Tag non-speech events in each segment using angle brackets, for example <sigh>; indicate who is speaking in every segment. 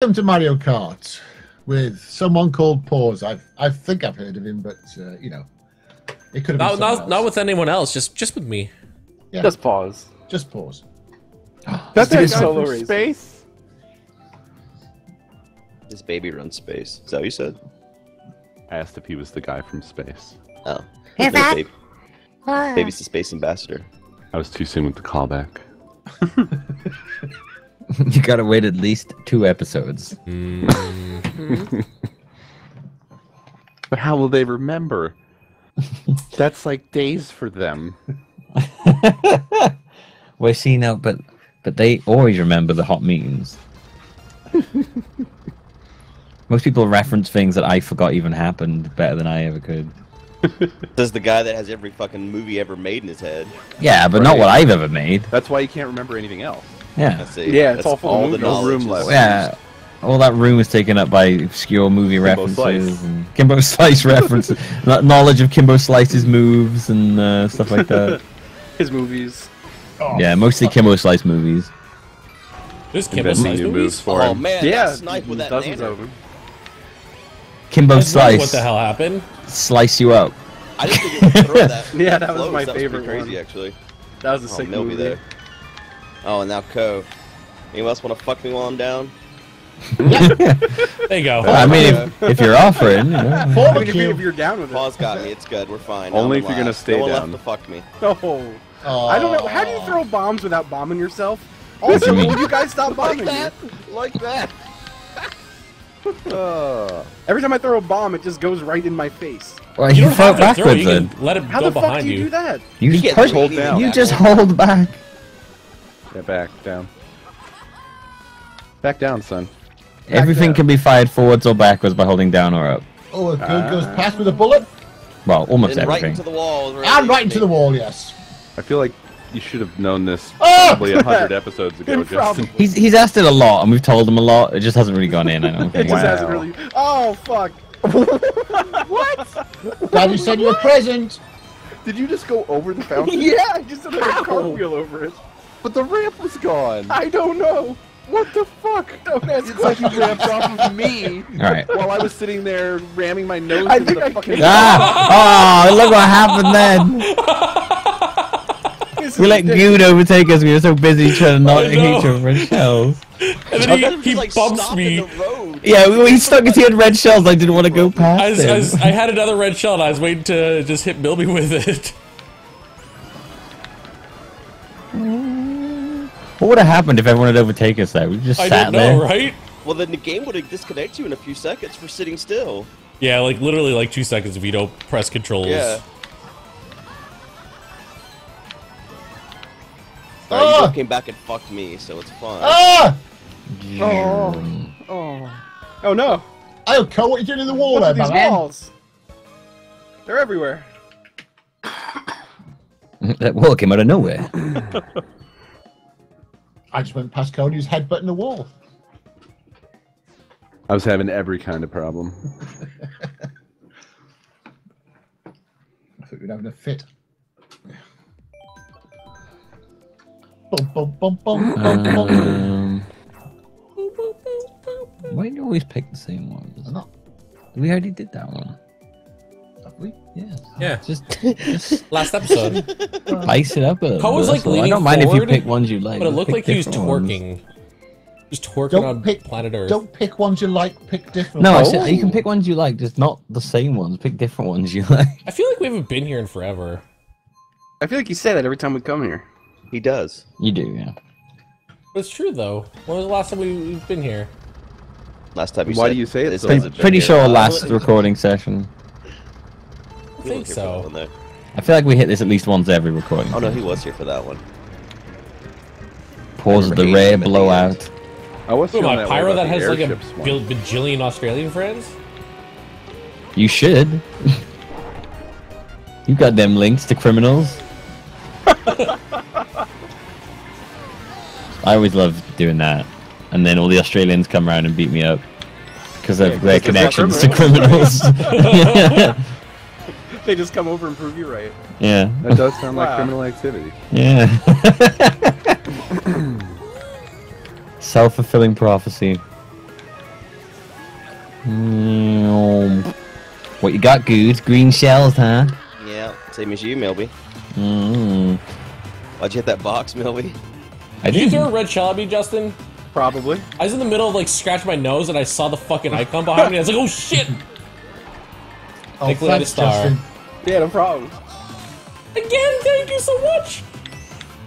Speaker 1: Welcome to Mario Kart with someone called Pause. I I think I've heard of him, but uh, you know, it could have been
Speaker 2: Not,
Speaker 1: someone
Speaker 2: not,
Speaker 1: else.
Speaker 2: not with anyone else, just just with me.
Speaker 1: Yeah.
Speaker 3: Just pause.
Speaker 1: Just Pause.
Speaker 3: That's
Speaker 4: that
Speaker 3: a
Speaker 4: guy
Speaker 3: solo
Speaker 4: from space?
Speaker 5: This baby runs space. Is that what you said?
Speaker 4: I asked if he was the guy from space.
Speaker 5: Oh.
Speaker 6: Hey,
Speaker 5: No,
Speaker 6: Fat.
Speaker 5: baby. Baby's the space ambassador.
Speaker 4: I was too soon with the callback. <laughs> <laughs>
Speaker 7: you gotta wait at least two episodes. Mm-hmm. <laughs>
Speaker 4: But how will they remember? <laughs> That's like days for them.
Speaker 7: well, see now, but but they always remember the hot memes. Most people reference things that I forgot even happened better than I ever could.
Speaker 5: This is the guy that has every fucking movie ever made in his head.
Speaker 7: Yeah, but not what I've ever made.
Speaker 4: That's why you can't remember anything else.
Speaker 7: Yeah,
Speaker 5: That's it.
Speaker 3: Yeah, it's
Speaker 5: That's
Speaker 3: all full
Speaker 5: all the
Speaker 3: movies.
Speaker 4: No
Speaker 5: knowledge.
Speaker 4: room
Speaker 5: is-
Speaker 4: left.
Speaker 7: yeah. All that room is taken up by obscure movie
Speaker 4: Kimbo
Speaker 7: references
Speaker 4: Slice.
Speaker 7: and Kimbo <laughs> Slice references, kno- knowledge of Kimbo Slice's moves and uh, stuff like that. <laughs>
Speaker 3: His movies.
Speaker 1: Oh,
Speaker 7: yeah, mostly Kimbo Slice movies.
Speaker 2: There's Kimbo Slice movies.
Speaker 4: moves for him.
Speaker 5: Oh man,
Speaker 3: yeah,
Speaker 5: that snipe with that
Speaker 3: dozens of them.
Speaker 7: Kimbo
Speaker 2: That's
Speaker 7: Slice
Speaker 2: What the hell happened?
Speaker 7: slice you up.
Speaker 5: I didn't think it <laughs> would throw that.
Speaker 3: Yeah, that was my
Speaker 5: that
Speaker 3: favorite
Speaker 5: Was crazy,
Speaker 3: one.
Speaker 5: actually.
Speaker 3: That was a
Speaker 5: Oh,
Speaker 3: sick
Speaker 5: Millbee
Speaker 3: movie.
Speaker 5: there. Oh, and now Co. Anyone else want to fuck me while I'm down?
Speaker 2: There you go.
Speaker 7: I mean, if, if you're offering, you know.
Speaker 3: I mean, if, you, if you're down with it.
Speaker 5: Pause got me. It's good. We're fine.
Speaker 4: Only
Speaker 5: I'm
Speaker 4: if you're gonna stay
Speaker 5: no one
Speaker 4: down.
Speaker 5: left to fuck me.
Speaker 3: No. I don't know. How do you throw bombs without bombing yourself?
Speaker 7: What do
Speaker 3: Also, will you guys stop bombing me?
Speaker 5: Like that.
Speaker 4: Uh, <laughs>
Speaker 3: Every time I throw a bomb, it just goes right in my face.
Speaker 7: well,
Speaker 2: You
Speaker 7: you
Speaker 2: don't
Speaker 7: throw
Speaker 2: have
Speaker 7: it
Speaker 2: to throw it.
Speaker 7: backwards
Speaker 2: You
Speaker 7: then.
Speaker 2: can let it
Speaker 3: How
Speaker 2: go
Speaker 3: the fuck
Speaker 2: behind
Speaker 3: do you
Speaker 2: you.
Speaker 3: do that?
Speaker 7: You
Speaker 5: You
Speaker 7: just
Speaker 5: can't
Speaker 7: push.
Speaker 5: throw anything
Speaker 7: You just hold back.
Speaker 4: Yeah, back down. Back down, son.
Speaker 7: Everything
Speaker 3: down.
Speaker 7: can be fired forwards or backwards by holding down or up.
Speaker 1: Oh, a good goes
Speaker 4: Ah.
Speaker 1: past with a bullet.
Speaker 7: Well, almost
Speaker 5: And right
Speaker 7: everything.
Speaker 5: into the wall.
Speaker 1: And right into the wall. Yes.
Speaker 4: I feel like you should have known this
Speaker 1: Ah!
Speaker 4: probably a hundred <laughs> episodes ago, Justin. <laughs>
Speaker 7: He's he's asked it a lot, and we've told him a lot. It just hasn't really gone in. I don't
Speaker 3: It
Speaker 7: think.
Speaker 3: just
Speaker 4: Wow.
Speaker 3: hasn't really. Oh fuck! <laughs> What?
Speaker 1: Daddy said you were present.
Speaker 4: Did you just go over the fountain?
Speaker 3: yeah, I just did a cartwheel over it.
Speaker 4: But the ramp was gone.
Speaker 3: I don't know.
Speaker 4: What the fuck?
Speaker 3: Don't ask
Speaker 4: It's like you
Speaker 3: questions.
Speaker 4: ramped off of me <laughs>
Speaker 7: All right.
Speaker 4: while I was sitting there ramming my nose
Speaker 3: I
Speaker 4: into
Speaker 3: think
Speaker 4: the
Speaker 3: I
Speaker 4: fucking.
Speaker 3: kicked-
Speaker 7: Ah! Oh, look what happened then. <laughs> We let
Speaker 3: ridiculous.
Speaker 7: Good overtake us. We were so busy trying to not
Speaker 2: I
Speaker 7: hit each
Speaker 2: know.
Speaker 7: other with shells. <laughs>
Speaker 2: And then he, he
Speaker 5: like,
Speaker 2: bumps me.
Speaker 5: in the road.
Speaker 7: Yeah, we, we stuck his he had red shells. I didn't want to go past
Speaker 2: I, was,
Speaker 7: him.
Speaker 2: I, was, I had another red shell and I was waiting to just hit Millbee with it.
Speaker 7: What would have happened if everyone had overtaken us there? We just
Speaker 2: I
Speaker 7: sat
Speaker 2: don't know,
Speaker 7: there.
Speaker 2: right?
Speaker 5: Well, then the game would have disconnected you in a few seconds for sitting still.
Speaker 2: Yeah, like literally like two seconds if you don't press controls.
Speaker 5: Yeah.
Speaker 1: Ah!
Speaker 5: You both came back and fucked me, so it's fine.
Speaker 1: Ah!
Speaker 3: Oh. Oh. Oh no!
Speaker 1: Hey, Co, what you're you doing in the wall
Speaker 3: Look
Speaker 1: there,
Speaker 3: at these
Speaker 1: man?
Speaker 3: walls. They're everywhere. <laughs>
Speaker 7: that wall came out of nowhere. <laughs>
Speaker 1: I just went past Cody's headbutting the wall.
Speaker 4: I was having every kind of problem. <laughs>
Speaker 1: I thought you were having a fit. Bum, bum, bum, bum, bum, bum.
Speaker 7: Um, why do you always pick the same ones?
Speaker 1: I'm not,
Speaker 7: We already did that one.
Speaker 1: Have we?
Speaker 7: Yeah.
Speaker 2: Yeah.
Speaker 7: Just, <laughs> just
Speaker 2: Last episode.
Speaker 7: spice it up a little.
Speaker 2: Cole was,
Speaker 7: bit.
Speaker 2: like,
Speaker 7: So I don't mind if you pick ones you like.
Speaker 2: But it looked like he was
Speaker 7: different ones.
Speaker 2: twerking. Just twerking
Speaker 1: Don't
Speaker 2: on
Speaker 1: pick-
Speaker 2: planet Earth.
Speaker 1: Don't pick ones you like, pick different
Speaker 7: No,
Speaker 1: ones.
Speaker 7: said you can pick ones you like, just not the same ones. Pick different ones you <laughs> like.
Speaker 2: I feel like we haven't been here in forever.
Speaker 3: I feel like you say that every time we come here.
Speaker 5: He does.
Speaker 7: You do, yeah.
Speaker 2: But it's true though. When was the last time we, we've been here?
Speaker 5: Last time you
Speaker 4: Why
Speaker 5: said
Speaker 4: do you say it
Speaker 5: this
Speaker 4: so?
Speaker 7: Pretty, pretty sure last recording session.
Speaker 2: I think
Speaker 5: weren't here for that one,
Speaker 2: so.
Speaker 5: though.
Speaker 7: I feel like we hit this at least once every recording.
Speaker 5: Oh no, he was here for that one.
Speaker 7: Pause the
Speaker 5: hating
Speaker 7: rare
Speaker 5: him the
Speaker 7: blowout.
Speaker 4: I was
Speaker 2: Who am
Speaker 4: feeling
Speaker 2: I,
Speaker 4: that
Speaker 2: Pyro that has like a
Speaker 4: one.
Speaker 2: bajillion Australian friends?
Speaker 7: You should. <laughs> you got them links to criminals. <laughs> I always love doing that, and then all the Australians come around and beat me up because of
Speaker 3: Yeah,
Speaker 7: their
Speaker 3: 'cause they're
Speaker 7: connections to criminals. <laughs> yeah,
Speaker 3: They just come over and prove you right.
Speaker 7: yeah,
Speaker 4: That does sound like
Speaker 3: Wow.
Speaker 4: criminal activity.
Speaker 7: yeah. <coughs> Self-fulfilling prophecy. Mm, What you got, Guude? Green shells, huh?
Speaker 5: Yeah, same as you, Millbee.
Speaker 7: Mm,
Speaker 5: Why'd you hit that box, Millbee?
Speaker 7: I
Speaker 2: Did you throw a red shell at me, Justin?
Speaker 3: Probably.
Speaker 2: I was in the middle of like scratching my nose and I saw the fucking icon behind me. I was like, oh shit!
Speaker 1: Oh,
Speaker 2: Thankfully, I
Speaker 1: thanks. Justin.
Speaker 3: Yeah, no problem.
Speaker 2: Again, thank you so much.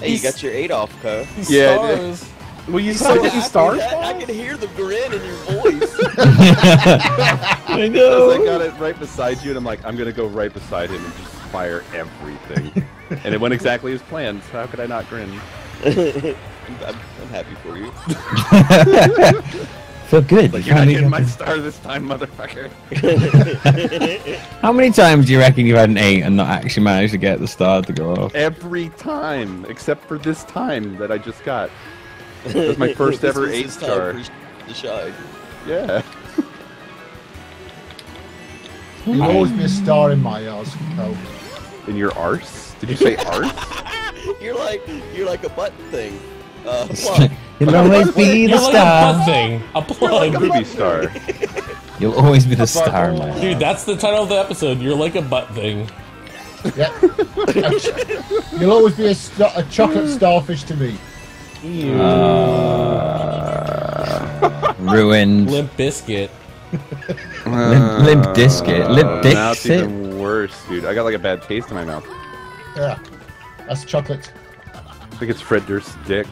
Speaker 5: Hey, you got your eight off, Co.
Speaker 2: These
Speaker 3: Yeah, I did.
Speaker 2: stars.
Speaker 3: Well, you
Speaker 5: So
Speaker 3: saw getting
Speaker 5: happy
Speaker 3: stars?
Speaker 5: that I can hear the grin in your voice. <laughs> <laughs>
Speaker 7: I know.
Speaker 4: Because I got it right beside you, and I'm like, I'm gonna go right beside him and just fire everything. and it went exactly as planned. So how could I not grin? <laughs>
Speaker 5: I'm, I'm happy for you.
Speaker 7: Feel good.
Speaker 4: Like
Speaker 7: You
Speaker 4: you're not
Speaker 7: finally
Speaker 4: getting my star this time, motherfucker. <laughs>
Speaker 7: How many times do you reckon you've had an eight and not actually managed to get the star to go off?
Speaker 4: Every time, except for this time that I just got. That was my <laughs> first ever
Speaker 5: was
Speaker 4: eight star.
Speaker 5: the shine.
Speaker 4: Yeah.
Speaker 1: You'll always be a star in my eyes. Oh,
Speaker 4: In your arse? Did you say arse? <laughs>
Speaker 5: You're like you're like a butt thing. Uh, plug.
Speaker 7: You'll always be the
Speaker 2: You're like a butt
Speaker 7: star.
Speaker 2: thing. A plug.
Speaker 4: Movie star.
Speaker 7: You'll always be the star, man.
Speaker 2: Dude, that's the title of the episode. You're like a butt thing.
Speaker 1: yeah. <laughs> You'll always be a, sta- a chocolate starfish to me.
Speaker 7: Uh, ruined.
Speaker 2: Limp biscuit.
Speaker 7: Limp, limp disket. Limp
Speaker 4: Uh, Now it's even worse, dude. I got like a bad taste in my mouth.
Speaker 1: Yeah, that's chocolate.
Speaker 4: I think it's Fred Durst's dick.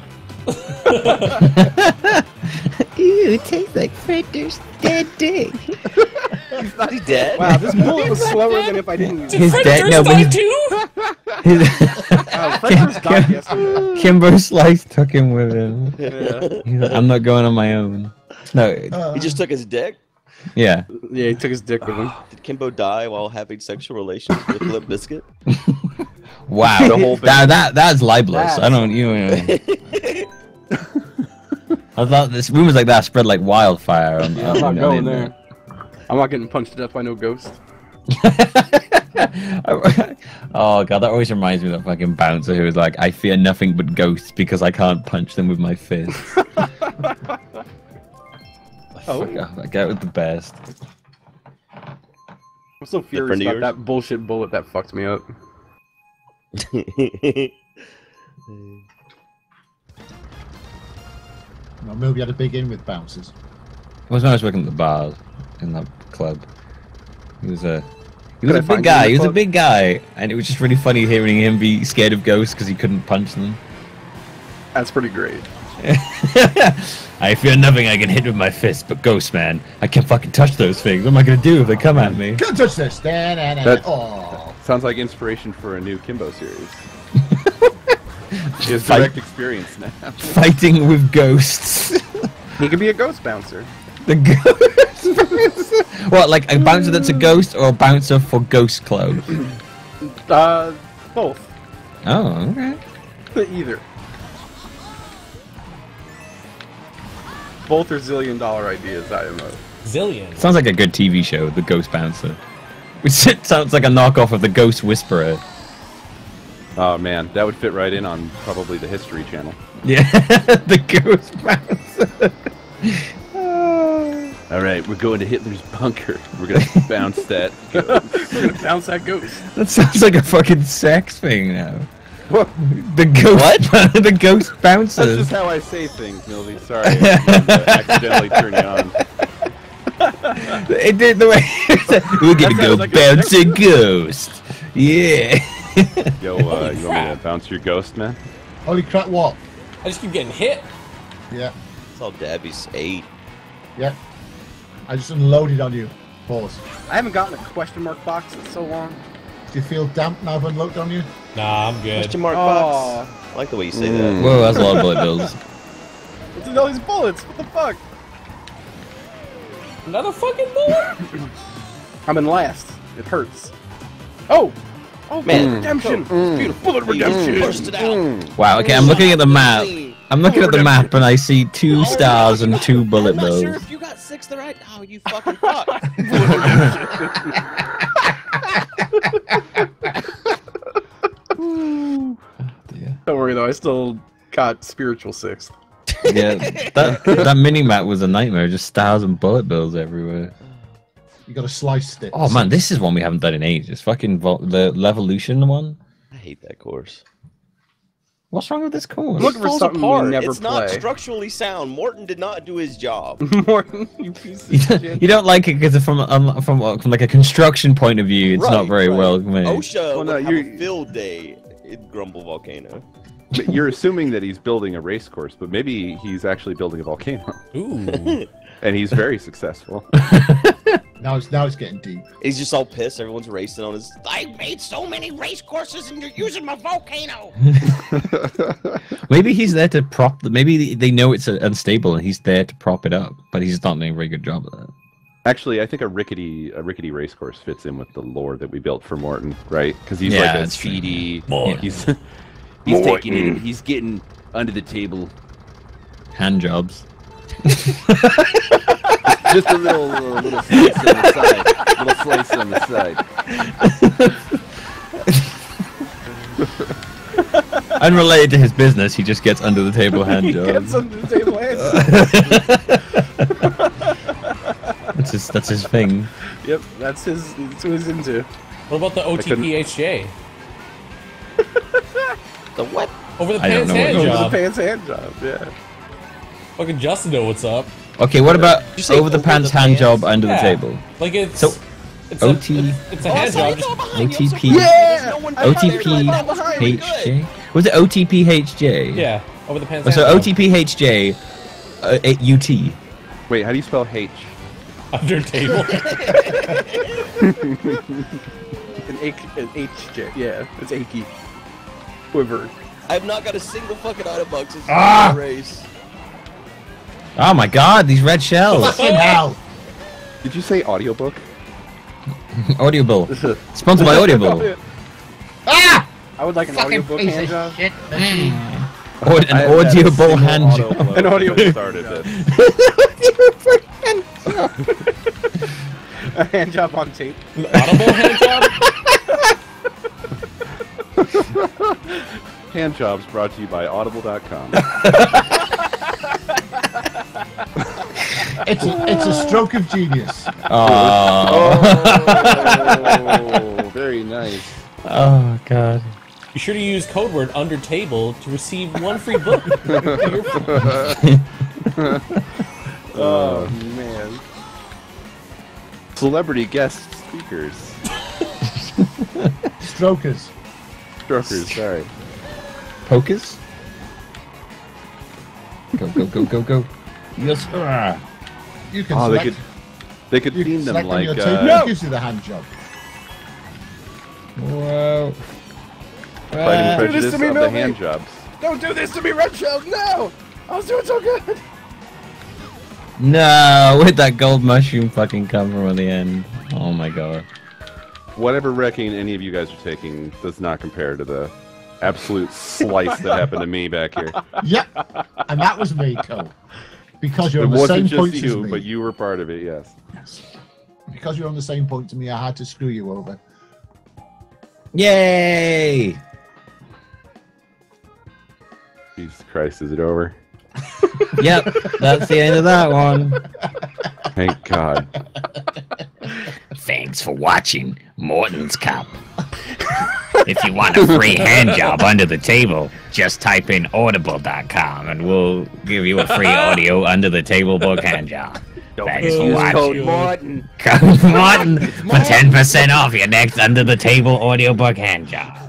Speaker 7: Ew, it tastes like Fredder's dead dick.
Speaker 5: He's not dead.
Speaker 3: Wow, this bullet was slower than if I didn't use it.
Speaker 7: His
Speaker 2: Fred
Speaker 7: dead. No, but
Speaker 2: died
Speaker 7: his,
Speaker 2: too?
Speaker 7: his
Speaker 3: Oh, Fred Durst died yesterday.
Speaker 7: Kimbo Slice took him with him.
Speaker 3: Yeah.
Speaker 7: He's like, I'm not going on my own. No,
Speaker 1: Uh,
Speaker 5: He just took his dick.
Speaker 7: yeah.
Speaker 3: yeah, he took his dick with him. <sighs>
Speaker 5: Did Kimbo die while having sexual relations with Limp Biscuit? <laughs>
Speaker 7: Wow.
Speaker 4: The whole thing.
Speaker 7: That, that that's libelous. I don't. You. know. <laughs> I thought this rumors like that spread like wildfire. On,
Speaker 3: Yeah, I'm not
Speaker 7: on- on
Speaker 3: going
Speaker 7: the
Speaker 3: there. I'm not getting punched to death by no ghost. <laughs>
Speaker 7: oh god, that always reminds me of that fucking bouncer who was like, "I fear nothing but ghosts because I can't punch them with my fist." <laughs>
Speaker 3: Oh.
Speaker 7: Fuck off, that guy was the best.
Speaker 3: I'm so furious about
Speaker 5: yours?
Speaker 3: that bullshit bullet that fucked me up. <laughs>
Speaker 1: no, Millbee had a big in with bouncers.
Speaker 7: It was when I was working at the bar in that club. He was a he was
Speaker 4: Could I
Speaker 7: a big guy. He was a big guy, and it was just really funny hearing him be scared of ghosts because he couldn't punch them.
Speaker 3: That's pretty great. <laughs>
Speaker 7: I fear nothing I can hit with my fist, but ghosts, man, I can't fucking touch those things. What am I gonna do if they come at me?
Speaker 1: Can't touch this. Da, da, da, da. Oh,
Speaker 4: Sounds like inspiration for a new Kimbo series. <laughs> he has
Speaker 7: Fight-
Speaker 4: direct experience now.
Speaker 7: Fighting with ghosts.
Speaker 3: He could be a ghost bouncer.
Speaker 7: the ghost. what, like a bouncer that's a ghost, or a bouncer for Ghost clothes?
Speaker 3: Uh, both.
Speaker 7: Oh, okay.
Speaker 3: Either. Both are zillion dollar ideas, I don't know.
Speaker 2: Zillion.
Speaker 7: Sounds like a good TV show, The Ghost Bouncer. <laughs> Which sounds like a knockoff of The Ghost Whisperer.
Speaker 4: Oh man, that would fit right in on probably the History Channel.
Speaker 7: Yeah, <laughs> The Ghost Bouncer. <laughs>
Speaker 4: All right, we're going to Hitler's bunker. We're gonna <laughs> bounce that.
Speaker 3: We're gonna bounce that ghost.
Speaker 7: That sounds like a fucking sex thing now.
Speaker 4: What?
Speaker 7: The ghost, What? the ghost
Speaker 4: That's
Speaker 7: bouncers.
Speaker 4: just how I say things, Millbee. Sorry, I didn't mean to accidentally turn you on.
Speaker 7: It did the way we're gonna go bounce a ghost. Yeah.
Speaker 4: Yo, uh, you want me to bounce your ghost, man?
Speaker 1: holy crap! What?
Speaker 2: I just keep getting hit.
Speaker 1: Yeah,
Speaker 5: It's all Dabby's eight.
Speaker 1: yeah. I just unloaded on you. Pause.
Speaker 3: I haven't gotten a question mark box in so long.
Speaker 1: Do you feel damp now I've unloaded on you?
Speaker 2: Nah, I'm good.
Speaker 5: Question mark
Speaker 3: Aw.
Speaker 5: box. I like the way you say
Speaker 4: Mm.
Speaker 5: that.
Speaker 7: Whoa, that's a lot of bullet bills. <laughs>
Speaker 3: What's in all these bullets? What the fuck?
Speaker 2: Another fucking bullet? <laughs>
Speaker 3: I'm in last. It hurts. Oh! Oh,
Speaker 5: Man.
Speaker 3: redemption!
Speaker 4: Mm.
Speaker 3: Beautiful. Bullet
Speaker 5: mm.
Speaker 3: redemption! Mm.
Speaker 5: burst it out. Mm.
Speaker 7: Wow. Okay, I'm looking at the map. I'm looking at the map and I see two oh, stars and two bullet
Speaker 5: I'm not
Speaker 7: bills.
Speaker 5: sure if you got six the right. Oh, you fucking fuck.
Speaker 3: Don't worry though, I still got spiritual sixth.
Speaker 7: Yeah, that that mini map was a nightmare. Just stars and bullet bills everywhere.
Speaker 1: You got to slice it.
Speaker 7: Oh man, this is one we haven't done in ages. Fucking vol- the Levolution one.
Speaker 5: I hate that course.
Speaker 7: What's wrong with this course?
Speaker 3: I'm for something
Speaker 2: apart.
Speaker 3: we never
Speaker 5: it's not structurally sound. Morton did not do his job. <laughs>
Speaker 3: Morton, you piece <laughs>
Speaker 7: You
Speaker 3: of
Speaker 7: don't,
Speaker 3: shit.
Speaker 7: you don't like it because from um, from uh, from like a construction point of view, it's not
Speaker 5: Right,
Speaker 7: very
Speaker 5: right.
Speaker 7: well made.
Speaker 5: OSHA
Speaker 4: Well, no,
Speaker 5: would have
Speaker 4: you're-
Speaker 5: a field day in Grumble Volcano.
Speaker 4: But You're assuming that he's building a race course, but maybe he's actually building a volcano,
Speaker 2: Ooh. <laughs>
Speaker 4: and he's very successful.
Speaker 1: Now it's now it's getting deep.
Speaker 5: He's just all pissed. Everyone's racing on his. I made so many race courses, and you're using my volcano. <laughs>
Speaker 7: Maybe he's there to prop. Maybe they know it's uh, unstable and he's there to prop it up, but he's not doing a very good job of that.
Speaker 4: Actually, I think a rickety a rickety race course fits in with the lore that we built for Morton, right? Because he's
Speaker 7: Yeah,
Speaker 4: like a
Speaker 7: that's
Speaker 4: speedy.
Speaker 7: Morton.
Speaker 4: He's <laughs> he's taking it. He's getting under the table.
Speaker 7: Hand jobs. <laughs>
Speaker 4: Just a little uh, little slice <laughs> on the side. Little slice on the side.
Speaker 7: Unrelated to his business, he just gets under the table <laughs> hand
Speaker 3: He
Speaker 7: jobs.
Speaker 3: gets under the table and <laughs>
Speaker 7: that's his. That's his thing.
Speaker 3: Yep, that's his. That's what he's into.
Speaker 2: What about the
Speaker 4: couldn't-
Speaker 2: OTPHJ?
Speaker 5: The what?
Speaker 2: Over the pants hand
Speaker 7: it
Speaker 3: Over the pants hand job. Yeah.
Speaker 2: Fucking Justin know what's up.
Speaker 7: Okay, what about
Speaker 5: you
Speaker 7: over the pants
Speaker 5: the
Speaker 7: hand
Speaker 5: pants?
Speaker 7: job under
Speaker 2: Yeah.
Speaker 7: the table?
Speaker 2: Like it's
Speaker 7: So,
Speaker 2: it's
Speaker 7: OT
Speaker 2: A, it's, it's a hand job.
Speaker 7: OTP
Speaker 3: Yeah!
Speaker 7: OTP HJ was it OTP HJ?
Speaker 2: yeah, over the pants.
Speaker 7: Oh, so
Speaker 2: hand.
Speaker 7: OTP HJ uh, UT.
Speaker 4: Wait, how do you spell H?
Speaker 2: under table. <laughs> <laughs>
Speaker 3: An, H, an HJ. Yeah, it's achy. Quiver.
Speaker 5: I've not got a single fucking item box since
Speaker 1: Ah!
Speaker 5: the race.
Speaker 7: Oh my God, these red shells!
Speaker 1: Fucking hell!
Speaker 4: Did you say audiobook?
Speaker 7: Audible, sponsored by Audible.
Speaker 1: Ah!
Speaker 3: I would like an
Speaker 1: Fucking
Speaker 3: audiobook
Speaker 1: piece
Speaker 3: hand
Speaker 1: of
Speaker 3: job.
Speaker 1: shit.
Speaker 7: Or, an
Speaker 4: have had a
Speaker 7: audible
Speaker 4: single
Speaker 7: hand
Speaker 4: auto <laughs>
Speaker 7: job.
Speaker 4: blow
Speaker 3: An audio-
Speaker 4: started this.
Speaker 3: A hand job on tape.
Speaker 2: Audible hand job. <laughs>
Speaker 4: Hand jobs brought to you by Audible.com. <laughs>
Speaker 1: It's a, it's a stroke of genius.
Speaker 7: Oh.
Speaker 4: oh, <laughs> very nice.
Speaker 7: oh God.
Speaker 2: Be sure to use code word under table to receive one free book. <laughs> <laughs>
Speaker 3: Oh man.
Speaker 4: Celebrity guest speakers.
Speaker 1: Strokers.
Speaker 4: Strokers, sorry.
Speaker 7: Pokers. Go go go go go. Yes. ah.
Speaker 1: You can
Speaker 4: Oh, they could they could
Speaker 1: you
Speaker 4: theme them
Speaker 1: select on
Speaker 4: like
Speaker 1: your table.
Speaker 4: uh,
Speaker 1: It gives you the hand job.
Speaker 7: Whoa.
Speaker 4: Pride and
Speaker 7: Ah.
Speaker 3: Do this to me,
Speaker 4: of the hand jobs.
Speaker 3: Don't do this to me, Red Shell. No. I was doing so good.
Speaker 7: No, where'd that gold mushroom fucking come from at the end? Oh my god.
Speaker 4: Whatever wrecking any of you guys are taking does not compare to the absolute slice that happened to me back here. <laughs>
Speaker 1: Yep. and that was me, Cole. Because you're
Speaker 4: It
Speaker 1: on the
Speaker 4: wasn't
Speaker 1: same
Speaker 4: just
Speaker 1: point as
Speaker 4: you,
Speaker 1: me.
Speaker 4: but you were part of it, yes.
Speaker 1: Yes. Because you're on the same point to me, I had to screw you over.
Speaker 7: Yay!
Speaker 4: Jesus Christ, is it over? <laughs>
Speaker 7: Yep, that's the end of that one.
Speaker 4: Thank God.
Speaker 7: Thanks for watching Morton's Cup. <laughs> if you want a free hand job under the table, just type in audible.com and we'll give you a free <laughs> audio under the table book hand job. Thanks for watching.
Speaker 2: code
Speaker 3: Morton.
Speaker 7: Code Morton for 10% off your next under the table audiobook hand job.